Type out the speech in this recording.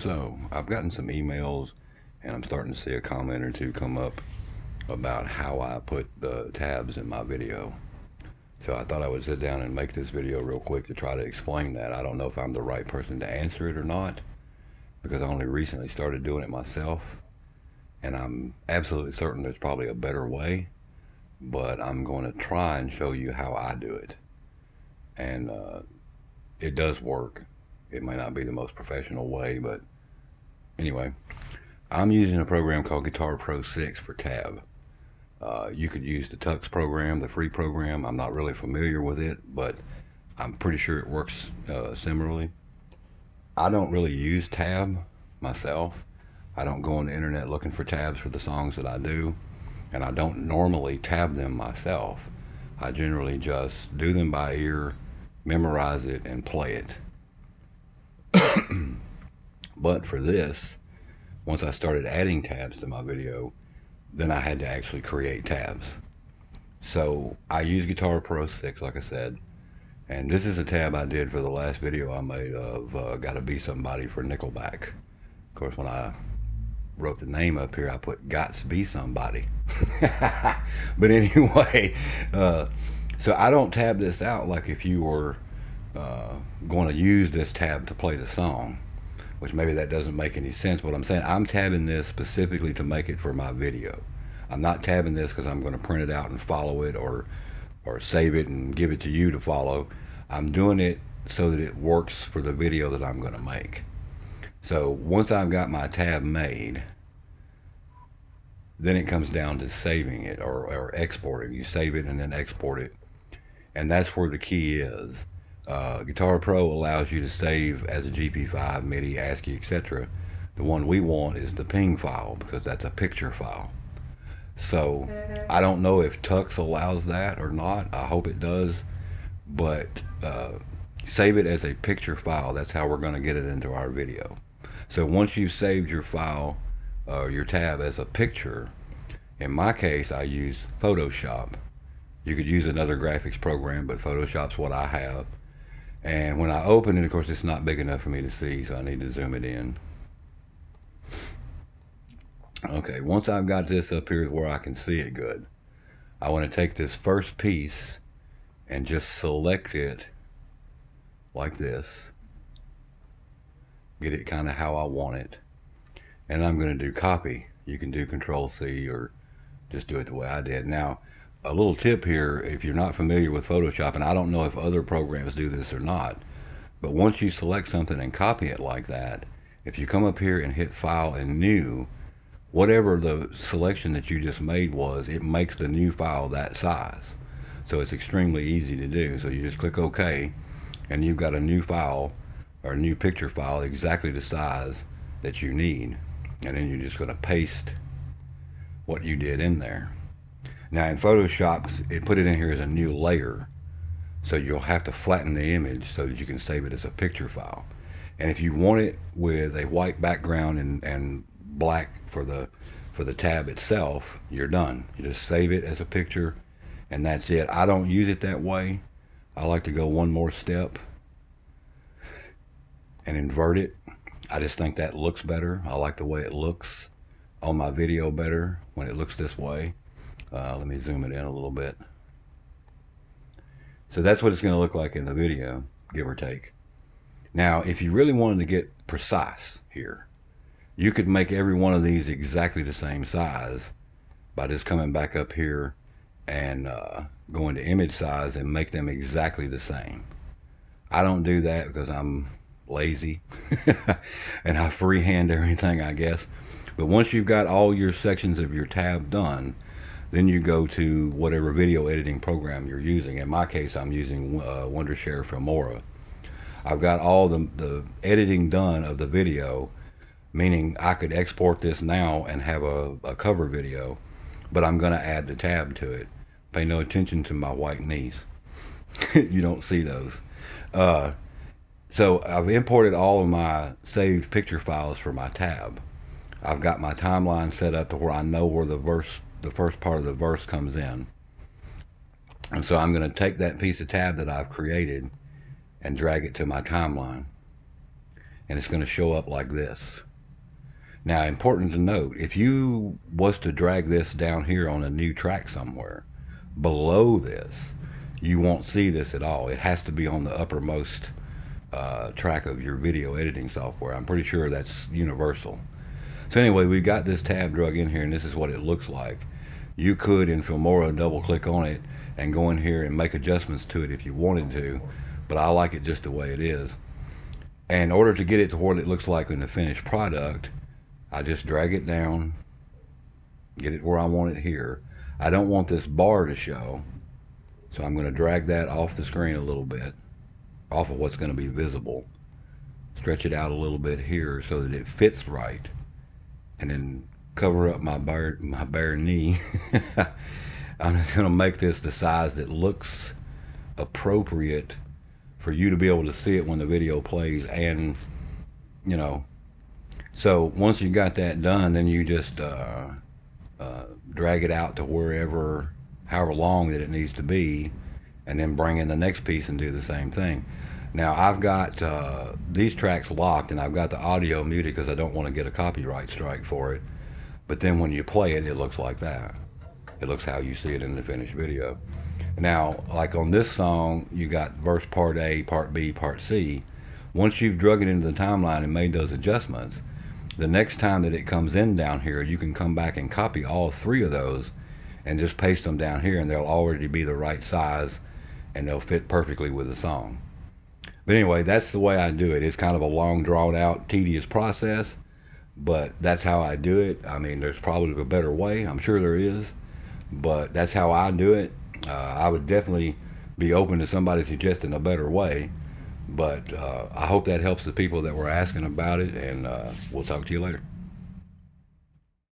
So, I've gotten some emails and I'm starting to see a comment or two come up about how I put the tabs in my video. So I thought I would sit down and make this video real quick to try to explain that. I don't know if I'm the right person to answer it or not because I only recently started doing it myself and I'm absolutely certain there's probably a better way, but I'm going to try and show you how I do it. And uh, it does work. It may not be the most professional way, but anyway, I'm using a program called Guitar Pro 6 for tab. Uh, you could use the Tux program, the free program. I'm not really familiar with it, but I'm pretty sure it works uh, similarly. I don't really use tab myself. I don't go on the internet looking for tabs for the songs that I do, and I don't normally tab them myself. I generally just do them by ear, memorize it, and play it. but for this, once I started adding tabs to my video, then I had to actually create tabs. So I use Guitar Pro 6, like I said, and this is a tab I did for the last video I made of uh, Gotta Be Somebody for Nickelback. Of course, when I wrote the name up here, I put Gots Be Somebody. but anyway, uh, so I don't tab this out like if you were uh, going to use this tab to play the song which maybe that doesn't make any sense. What I'm saying, I'm tabbing this specifically to make it for my video. I'm not tabbing this because I'm going to print it out and follow it or or save it and give it to you to follow. I'm doing it so that it works for the video that I'm going to make. So once I've got my tab made, then it comes down to saving it or, or exporting. You save it and then export it. And that's where the key is. Uh, Guitar Pro allows you to save as a GP5, MIDI, ASCII, etc. The one we want is the ping file because that's a picture file. So I don't know if Tux allows that or not. I hope it does. But uh, save it as a picture file. That's how we're going to get it into our video. So once you've saved your file, uh, your tab as a picture, in my case, I use Photoshop. You could use another graphics program, but Photoshop's what I have. And when I open it, of course, it's not big enough for me to see, so I need to zoom it in. Okay, once I've got this up here where I can see it good, I want to take this first piece and just select it like this. Get it kind of how I want it. And I'm going to do copy. You can do Control C or just do it the way I did. Now, a little tip here if you're not familiar with Photoshop, and I don't know if other programs do this or not, but once you select something and copy it like that, if you come up here and hit File and New, whatever the selection that you just made was, it makes the new file that size. So it's extremely easy to do. So you just click OK, and you've got a new file or a new picture file exactly the size that you need. And then you're just going to paste what you did in there. Now in Photoshop, it put it in here as a new layer. So you'll have to flatten the image so that you can save it as a picture file. And if you want it with a white background and, and black for the for the tab itself, you're done. You just save it as a picture and that's it. I don't use it that way. I like to go one more step and invert it. I just think that looks better. I like the way it looks on my video better when it looks this way. Uh, let me zoom it in a little bit. So that's what it's going to look like in the video, give or take. Now, if you really wanted to get precise here, you could make every one of these exactly the same size by just coming back up here and uh, going to image size and make them exactly the same. I don't do that because I'm lazy and I freehand everything, I guess. But once you've got all your sections of your tab done, then you go to whatever video editing program you're using. In my case, I'm using uh, Wondershare Filmora. I've got all the, the editing done of the video, meaning I could export this now and have a, a cover video, but I'm going to add the tab to it. Pay no attention to my white knees. you don't see those. Uh, so I've imported all of my saved picture files for my tab. I've got my timeline set up to where I know where the verse the first part of the verse comes in. And so I'm going to take that piece of tab that I've created and drag it to my timeline. and it's going to show up like this. Now, important to note, if you was to drag this down here on a new track somewhere, below this, you won't see this at all. It has to be on the uppermost uh, track of your video editing software. I'm pretty sure that's universal. So anyway, we've got this tab drug in here, and this is what it looks like. You could, in Filmora, double click on it and go in here and make adjustments to it if you wanted to, but I like it just the way it is. And in order to get it to what it looks like in the finished product, I just drag it down, get it where I want it here. I don't want this bar to show, so I'm going to drag that off the screen a little bit, off of what's going to be visible. Stretch it out a little bit here so that it fits right, and then cover up my bare, my bare knee. I'm just going to make this the size that looks appropriate for you to be able to see it when the video plays and, you know, so once you got that done, then you just uh, uh, drag it out to wherever, however long that it needs to be, and then bring in the next piece and do the same thing. Now I've got uh, these tracks locked and I've got the audio muted because I don't want to get a copyright strike for it. But then when you play it, it looks like that. It looks how you see it in the finished video. Now, like on this song, you got verse part A, part B, part C. Once you've drug it into the timeline and made those adjustments, the next time that it comes in down here, you can come back and copy all three of those and just paste them down here and they'll already be the right size and they'll fit perfectly with the song. But anyway, that's the way I do it. It's kind of a long, drawn out, tedious process, but that's how I do it. I mean, there's probably a better way. I'm sure there is, but that's how I do it. Uh, I would definitely be open to somebody suggesting a better way. But uh, I hope that helps the people that were asking about it, and uh, we'll talk to you later.